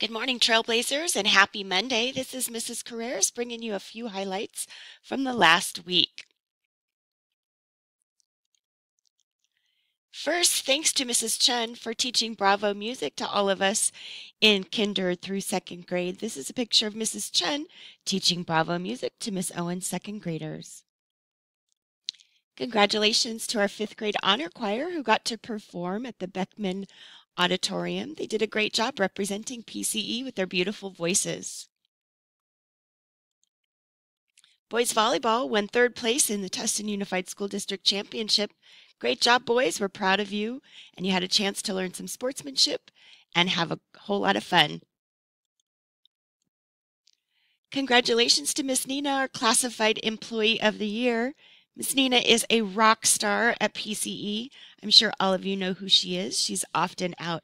Good morning, Trailblazers, and happy Monday. This is Mrs. Carreras bringing you a few highlights from the last week. First, thanks to Mrs. Chen for teaching Bravo music to all of us in kinder through second grade. This is a picture of Mrs. Chen teaching Bravo music to Miss Owen's second graders. Congratulations to our fifth grade honor choir who got to perform at the Beckman Auditorium. They did a great job representing PCE with their beautiful voices. Boys volleyball won third place in the Tustin Unified School District Championship. Great job, boys. We're proud of you. And you had a chance to learn some sportsmanship and have a whole lot of fun. Congratulations to Miss Nina, our classified employee of the year. Miss Nina is a rock star at PCE. I'm sure all of you know who she is. She's often out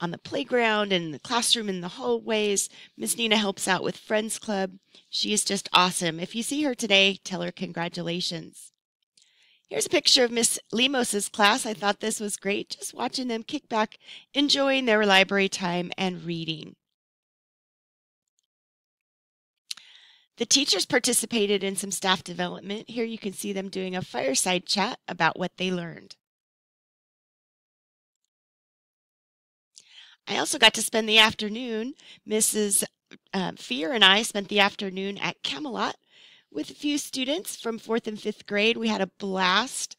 on the playground and in the classroom in the hallways. Miss Nina helps out with Friends Club. She is just awesome. If you see her today, tell her congratulations. Here's a picture of Miss Limos's class. I thought this was great, just watching them kick back, enjoying their library time and reading. The teachers participated in some staff development. Here you can see them doing a fireside chat about what they learned. I also got to spend the afternoon. Mrs. Uh, Fear and I spent the afternoon at Camelot with a few students from fourth and fifth grade. We had a blast,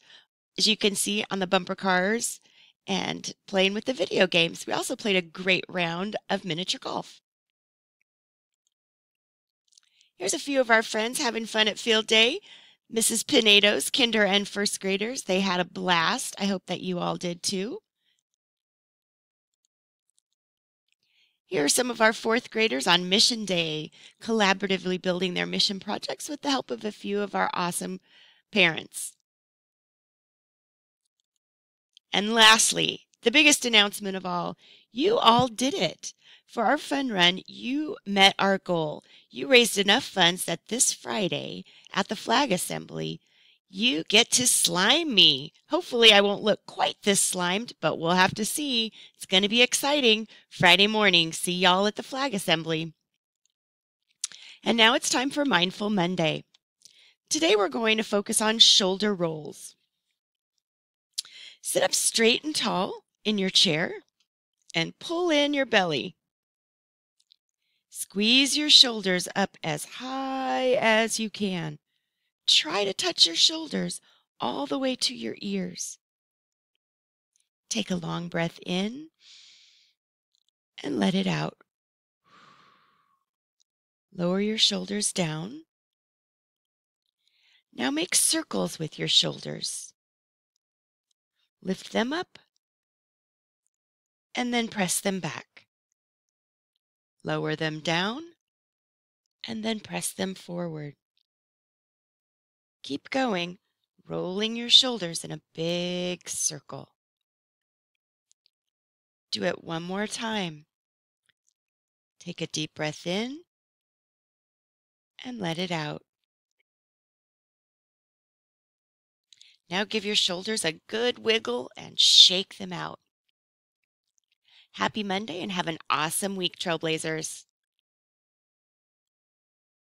as you can see on the bumper cars, and playing with the video games. We also played a great round of miniature golf. Here's a few of our friends having fun at field day. Mrs. Pinedo's kinder and first graders. They had a blast. I hope that you all did too. Here are some of our fourth graders on Mission Day, collaboratively building their mission projects with the help of a few of our awesome parents. And lastly, the biggest announcement of all, you all did it. For our fun run, you met our goal. You raised enough funds that this Friday at the flag assembly, you get to slime me. Hopefully, I won't look quite this slimed, but we'll have to see. It's going to be exciting. Friday morning. See y'all at the flag assembly. And now it's time for Mindful Monday. Today, we're going to focus on shoulder rolls. Sit up straight and tall in your chair and pull in your belly. Squeeze your shoulders up as high as you can. Try to touch your shoulders all the way to your ears. Take a long breath in and let it out. Lower your shoulders down. Now make circles with your shoulders. Lift them up and then press them back. Lower them down and then press them forward. Keep going, rolling your shoulders in a big circle. Do it one more time. Take a deep breath in and let it out. Now give your shoulders a good wiggle and shake them out. Happy Monday and have an awesome week, Trailblazers.